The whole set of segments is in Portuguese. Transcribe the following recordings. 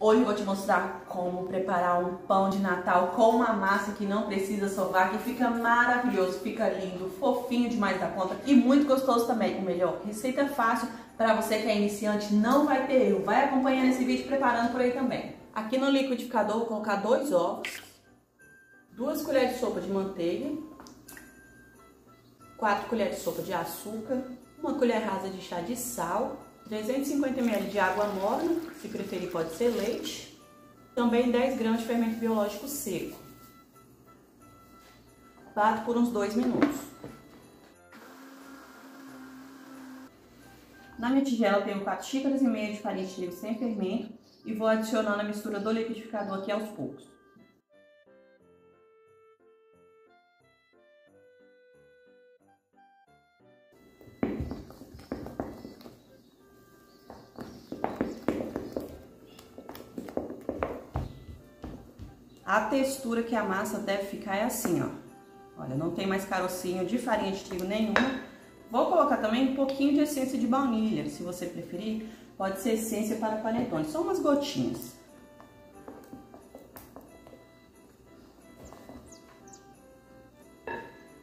Hoje eu vou te mostrar como preparar um pão de Natal com uma massa que não precisa sovar, que fica maravilhoso, fica lindo, fofinho demais da conta e muito gostoso também. O melhor, receita fácil para você que é iniciante, não vai ter erro. Vai acompanhando esse vídeo preparando por aí também. Aqui no liquidificador vou colocar dois ovos, duas colheres de sopa de manteiga, quatro colheres de sopa de açúcar, uma colher rasa de chá de sal, 350 ml de água morna, se preferir pode ser leite, também 10 gramas de fermento biológico seco. Bato por uns 2 minutos. Na minha tigela eu tenho 4 xícaras e meia de farinha de trigo sem fermento e vou adicionando a mistura do liquidificador aqui aos poucos. A textura que a massa deve ficar é assim, ó. Olha, não tem mais carocinho de farinha de trigo nenhuma. Vou colocar também um pouquinho de essência de baunilha, se você preferir. Pode ser essência para panetone, só umas gotinhas.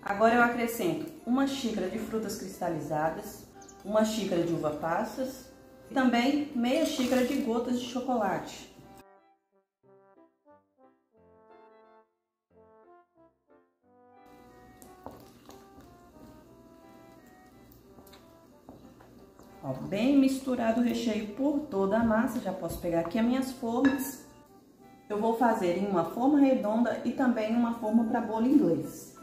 Agora eu acrescento uma xícara de frutas cristalizadas, uma xícara de uva passas e também meia xícara de gotas de chocolate. Ó, bem misturado o recheio por toda a massa, já posso pegar aqui as minhas formas. Eu vou fazer em uma forma redonda e também uma forma para bolo inglês.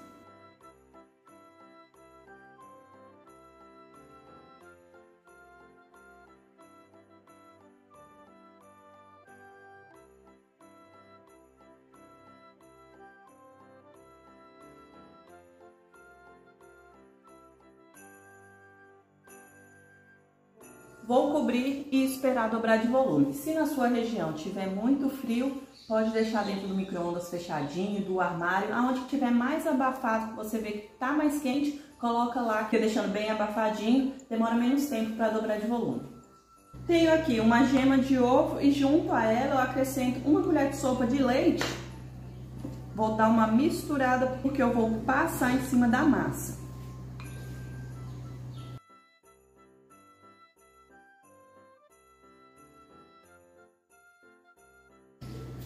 Vou cobrir e esperar dobrar de volume. Se na sua região tiver muito frio, pode deixar dentro do micro-ondas fechadinho, do armário, aonde tiver mais abafado, você vê que tá mais quente, coloca lá, que deixando bem abafadinho, demora menos tempo para dobrar de volume. Tenho aqui uma gema de ovo e junto a ela eu acrescento uma colher de sopa de leite. Vou dar uma misturada porque eu vou passar em cima da massa.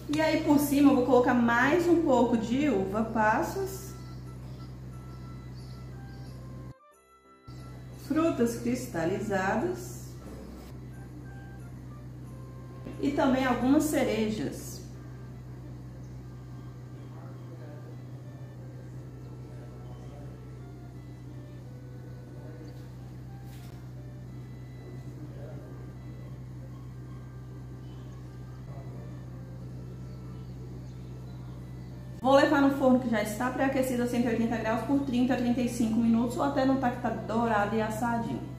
E aí por cima eu vou colocar mais um pouco de uva passas. Frutas cristalizadas. E também algumas cerejas. Vou levar no forno que já está pré-aquecido a 180 graus por 30 a 35 minutos ou até notar que está dourado e assadinho.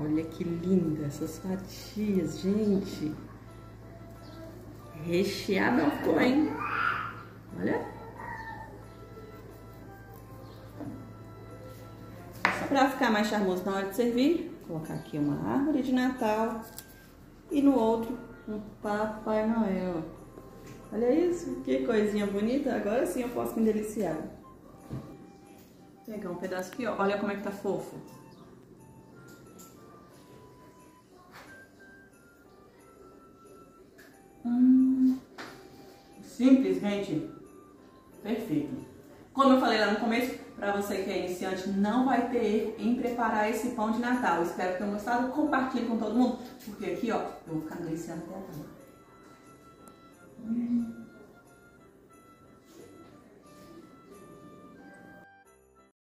Olha que linda essas fatias, gente. Recheada ficou, hein? Olha. Só pra ficar mais charmoso na hora de servir, vou colocar aqui uma árvore de Natal e no outro um Papai Noel. Olha isso, que coisinha bonita. Agora sim eu posso me deliciar. Vou pegar um pedaço aqui, ó. Olha como é que tá fofo. Simplesmente perfeito. Como eu falei lá no começo, para você que é iniciante, não vai ter erro em preparar esse pão de Natal. Espero que tenham gostado. Compartilhe com todo mundo, porque aqui, ó, eu vou ficar deliciando até agora. Hum.